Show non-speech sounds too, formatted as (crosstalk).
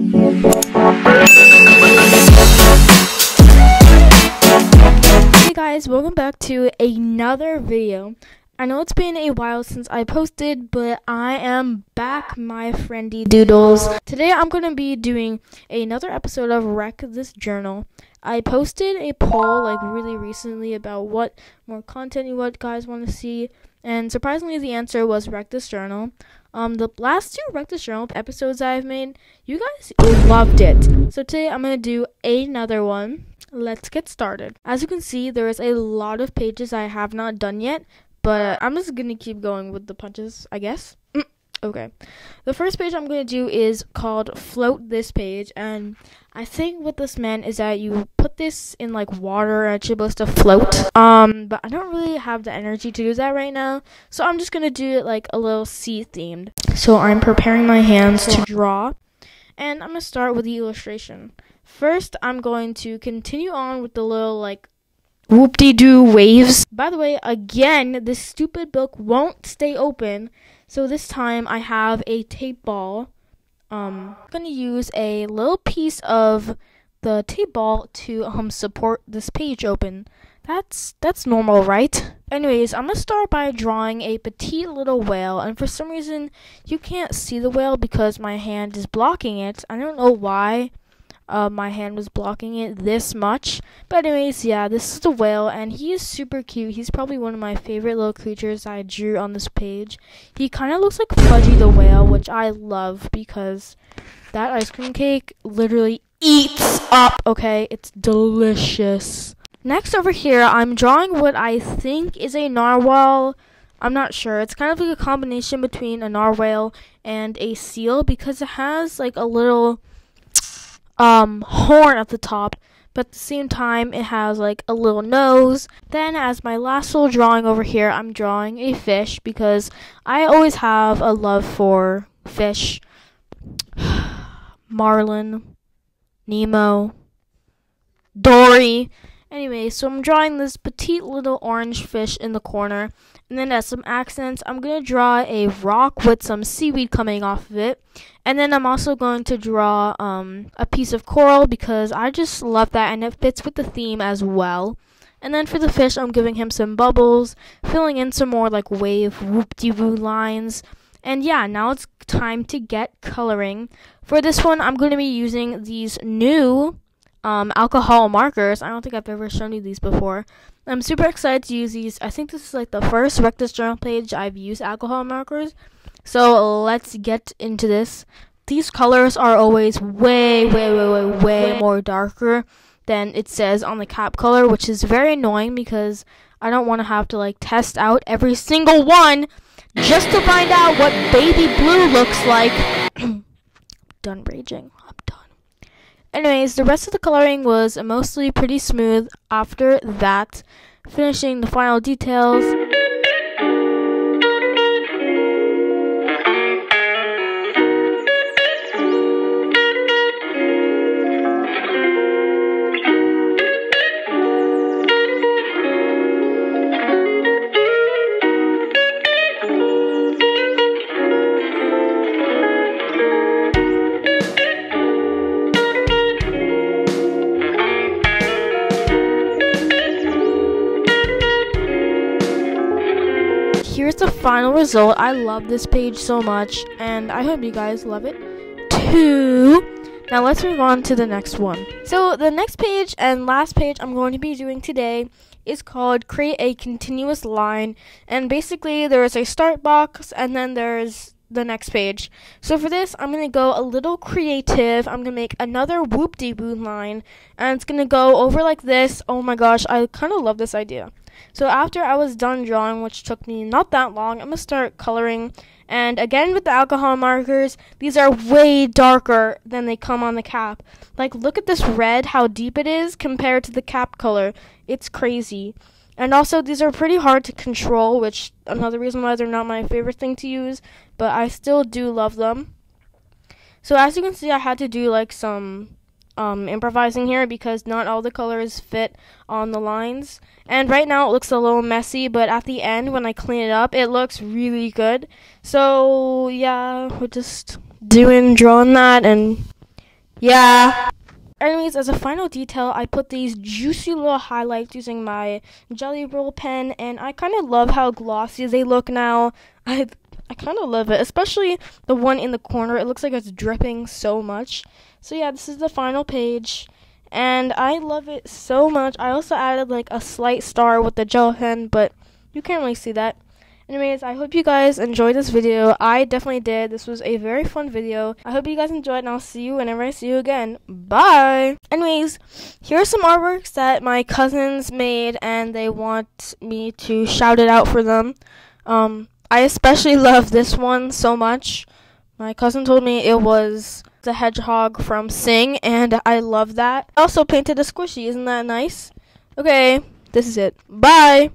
Hey guys, welcome back to another video. I know it's been a while since I posted, but I am back, my friendy doodles. Today I'm going to be doing another episode of Wreck This Journal. I posted a poll like really recently about what more content you guys want to see, and surprisingly the answer was Wreck This Journal. Um, the last two Wreck This Journal episodes I've made, you guys loved it. So today I'm to do another one. Let's get started. As you can see, there is a lot of pages I have not done yet, but I'm just gonna keep going with the punches, I guess. Okay. The first page I'm gonna do is called Float This Page, and I think what this meant is that you put this in like water and it's supposed to float. Um, but I don't really have the energy to do that right now, so I'm just gonna do it like a little sea themed. So I'm preparing my hands to draw, and I'm gonna start with the illustration. First, I'm going to continue on with the little like whoop-de-doo waves. By the way, again, this stupid book won't stay open. So this time I have a tape ball. Um, I'm going to use a little piece of the tape ball to um support this page open. That's that's normal, right? Anyways, I'm gonna start by drawing a petite little whale, and for some reason you can't see the whale because my hand is blocking it. I don't know why uh, my hand was blocking it this much. But anyways, yeah, this is the whale, and he is super cute. He's probably one of my favorite little creatures I drew on this page. He kind of looks like Fudgie the whale, which I love because that ice cream cake literally eats up, okay? It's delicious. Next over here, I'm drawing what I think is a narwhal. I'm not sure. It's kind of like a combination between a narwhal and a seal because it has like a little um, horn at the top, but at the same time it has like a little nose. Then as my last little drawing over here, I'm drawing a fish because I always have a love for fish. (sighs) Marlin, Nemo, Dory. Anyway, so I'm drawing this petite little orange fish in the corner. And then as some accents, I'm going to draw a rock with some seaweed coming off of it. And then I'm also going to draw um, a piece of coral because I just love that and it fits with the theme as well. And then for the fish, I'm giving him some bubbles, filling in some more like wave whoop-de-woo lines. And yeah, now it's time to get coloring. For this one, I'm going to be using these new um, alcohol markers. I don't think I've ever shown you these before. I'm super excited to use these. I think this is like the first Wreck This Journal page I've used alcohol markers. So let's get into this. These colors are always way, way, way, way, way more darker than it says on the cap color, which is very annoying because I don't want to have to like test out every single one just to find out what baby blue looks like. (clears throat) Done raging. Anyways, the rest of the coloring was mostly pretty smooth after that, finishing the final details. Final result. I love this page so much, and I hope you guys love it too. Now let's move on to the next one. So the next page and last page I'm going to be doing today is called create a continuous line and basically there is a start box and then there's the next page. So for this, I'm going to go a little creative. I'm going to make another whoop-de-woo line, and it's going to go over like this. Oh my gosh, I kind of love this idea. So after I was done drawing, which took me not that long, I'm going to start coloring. And again with the alcohol markers, these are way darker than they come on the cap. Like look at this red, how deep it is compared to the cap color. It's crazy. And also these are pretty hard to control, which another reason why they're not my favorite thing to use, but I still do love them. So as you can see, I had to do like some um, improvising here because not all the colors fit on the lines. And right now it looks a little messy, but at the end when I clean it up, it looks really good. So yeah, we're just doing, drawing that, and Yeah. Anyways, as a final detail, I put these juicy little highlights using my Gelly Roll pen, and I kind of love how glossy they look now. (laughs) I I kind of love it, especially the one in the corner. It looks like it's dripping so much. So yeah, this is the final page, and I love it so much. I also added like a slight star with the gel pen, but you can't really see that. Anyways, I hope you guys enjoyed this video. I definitely did. This was a very fun video. I hope you guys enjoyed, and I'll see you whenever I see you again. Bye! Anyways, here are some artworks that my cousins made, and they want me to shout it out for them. Um, I especially love this one so much. My cousin told me it was the hedgehog from Sing, and I love that. I also painted a squishy. Isn't that nice? Okay, this is it. Bye!